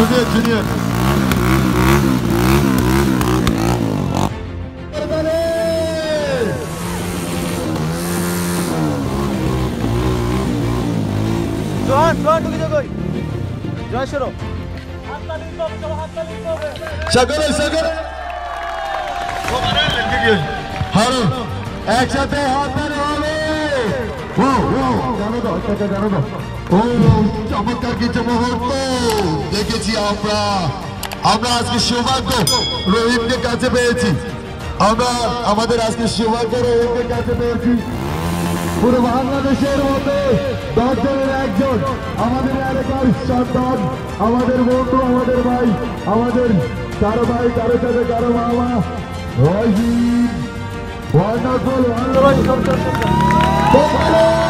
Junior junior Johann Johann ঢুকে যাও কই জয় সরো সকলে সকলে হারুন একসাথে হাত ধরে হবে ও ও জানো তো একটা জানো তো ও, চমৎকার কিছু মুহূর্ত। দেখেছি আমরা। আমরা আজকে সৌভাগ্য রোহিতকে কাছে পেয়েছি। আমরা, আমাদের আজকে সৌভাগ্য রোহিতকে কাছে পেয়েছি। পুরো বাংলাদেশের মধ্যে দশজনের একজন। আমাদের এলাকার সন্তান, আমাদের বন্ধু, আমাদের ভাই, আমাদের কারও ভাই, কারও সাথে কারও মামা। Rahim wonderful tonight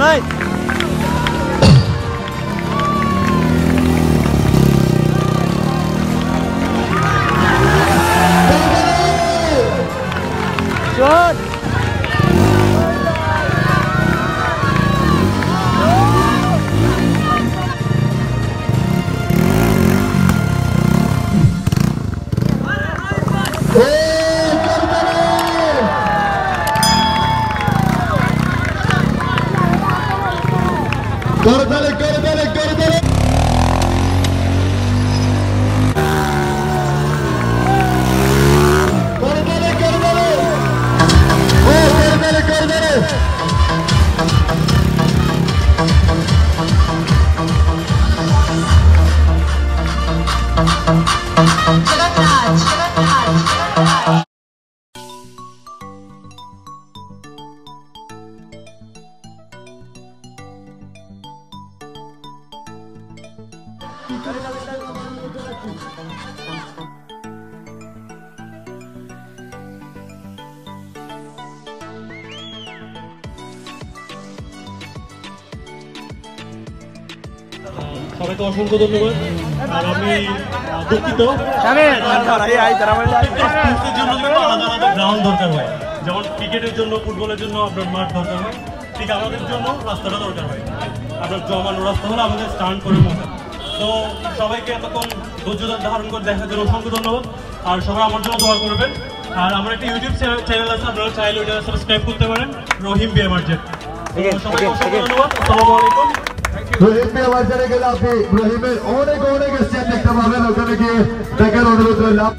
tonight. Garibelik, garibelik, garibelik. Garibelik, garibelik. Oh, garibelik, garibelik. Thank you. সবাইকে অসংখ্য ধন্যবাদ। আর আমি দুঃখিত। জন্য আলাদা আলাদা গ্রাউন্ড দরকার হয়। যেমন ক্রিকেটের জন্য ফুটবলের জন্য আপনার মাঠ দরকার হয়। ঠিক আমাদের জন্য রাস্তাটা দরকার হয়। আপনার জমানো রাস্তা হলে আমাদের স্টান্ট করে মতো তো সবাইকে এতক্ষণ ধৈর্য ধারণ করে দেখার জন্য অসংখ্য ধন্যবাদ। আর সবাই আমার জন্য দোয়া করবেন। আর আমার একটা ইউটিউব চ্যানেল আছে আপনারা চাইলে ওইটা সাবস্ক্রাইব করতে পারেন। রহিম বিএ মার্জেট সবাইকে অসংখ্য ধন্যবাদ। আসসালামু আলাইকুম। রহিম মিয়া বাজারে গেলে আপনি রহিমের অনেক অনেক স্টেপ দেখতে পাবেন। ওখানে গিয়ে দেখার অনুরোধ রইলাম